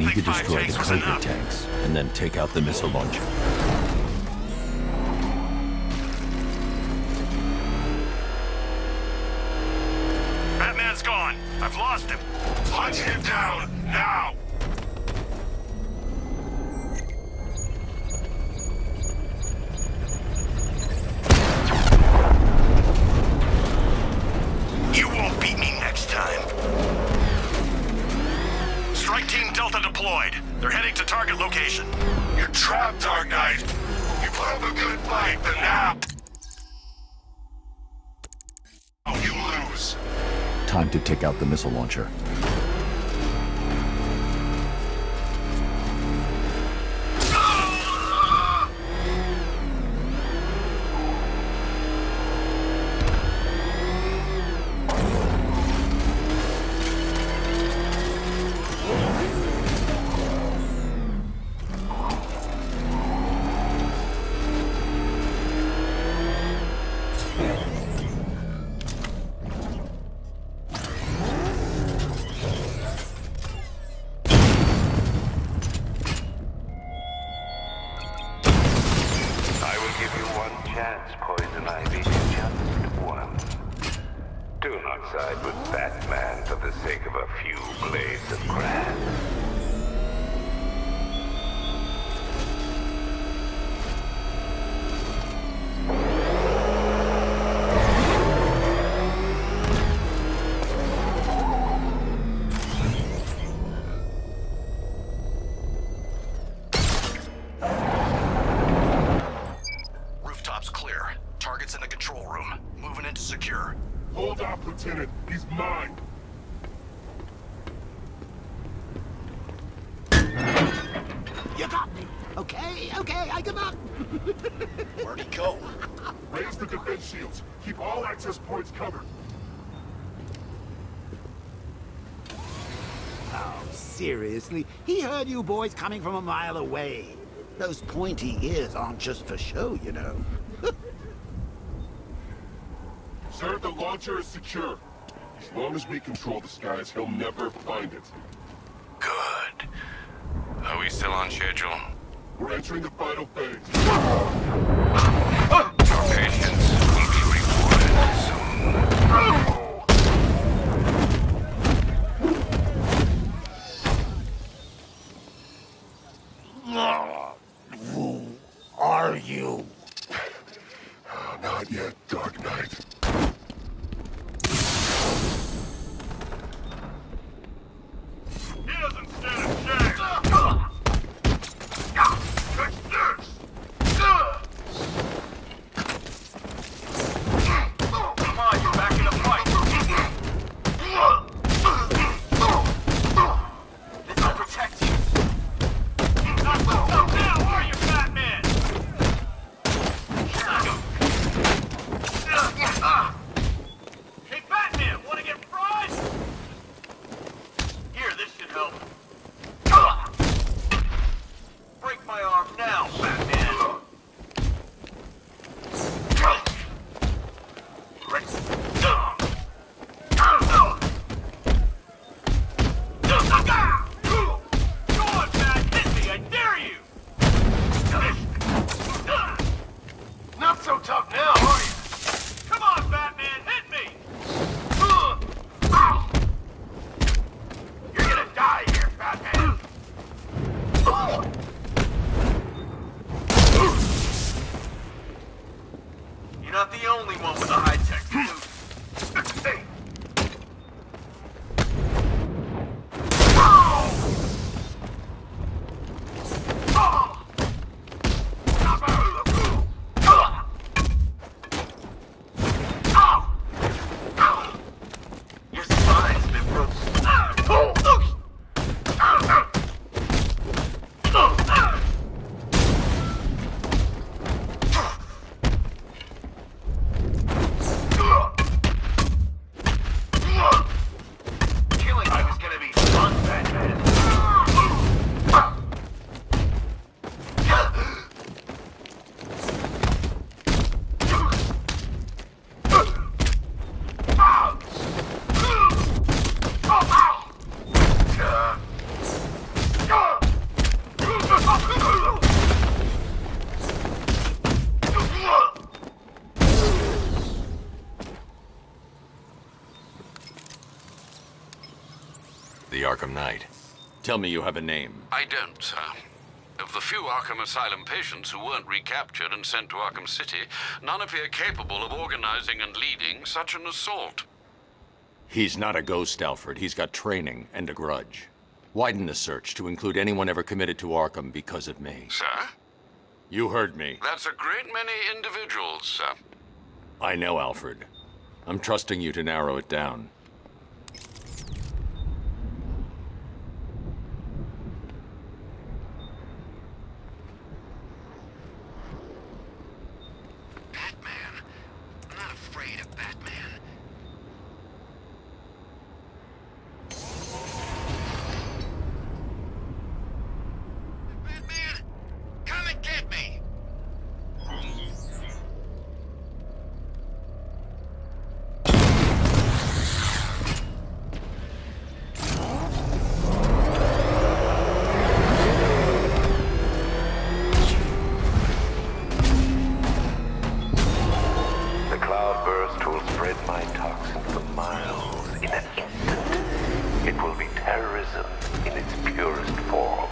need to destroy the tanks was Tiger enough. tanks, and then take out the missile launcher. To take out the missile launcher. Chance, Poison Ivy. Just one. Do not side with Batman for the sake of a few blades of grass. Target's in the control room. Moving into secure. Hold off, Lieutenant. He's mine. You got me. Okay, okay, I give up. Where'd he go? Raise the defense shields. Keep all access points covered. Oh, seriously? He heard you boys coming from a mile away. Those pointy ears aren't just for show, you know. Sir, the launcher is secure. As long as we control the skies, he'll never find it. Good. Are we still on schedule? We're entering the final phase. Arkham Knight. Tell me you have a name. I don't, sir. Of the few Arkham Asylum patients who weren't recaptured and sent to Arkham City, none appear capable of organizing and leading such an assault. He's not a ghost, Alfred. He's got training and a grudge. Widen the search to include anyone ever committed to Arkham because of me. Sir? You heard me. That's a great many individuals, sir. I know, Alfred. I'm trusting you to narrow it down. Terrorism in its purest form.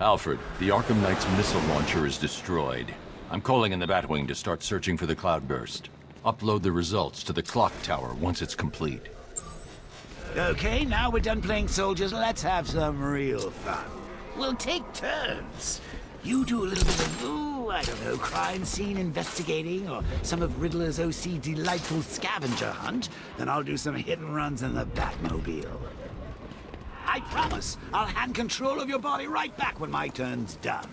Alfred, the Arkham Knight's missile launcher is destroyed. I'm calling in the Batwing to start searching for the cloudburst. Upload the results to the clock tower once it's complete. Okay, now we're done playing soldiers. Let's have some real fun. We'll take turns. You do a little bit of, ooh, I don't know, crime scene investigating or some of Riddler's OC delightful scavenger hunt. Then I'll do some hit and runs in the Batmobile. I promise I'll hand control of your body right back when my turn's done.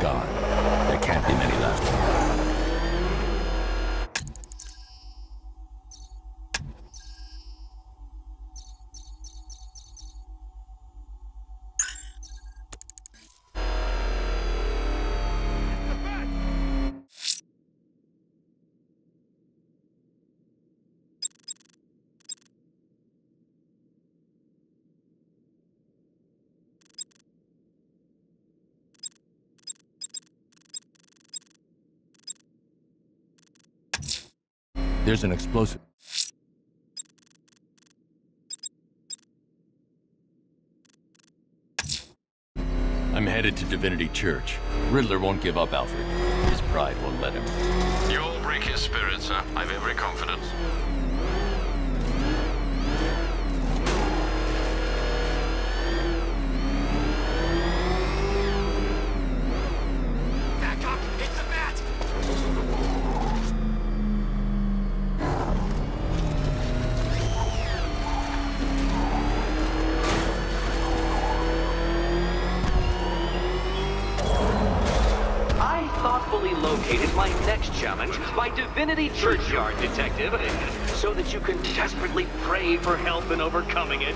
God. There's an explosive. I'm headed to Divinity Church. Riddler won't give up, Alfred. His pride won't let him. You'll break his spirit, sir. I've every confidence. Challenge, my Divinity Churchyard Detective, so that you can desperately pray for help in overcoming it.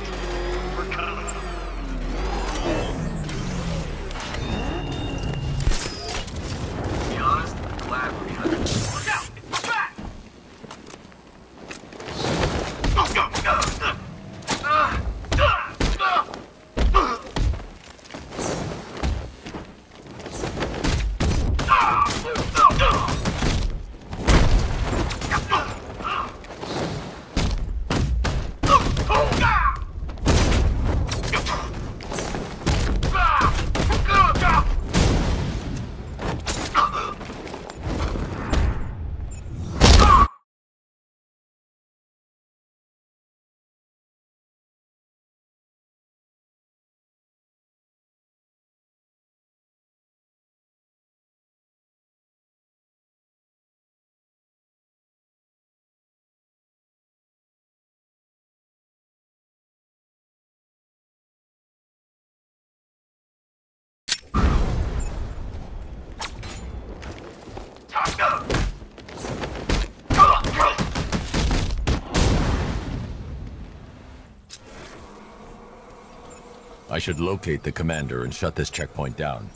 I should locate the commander and shut this checkpoint down.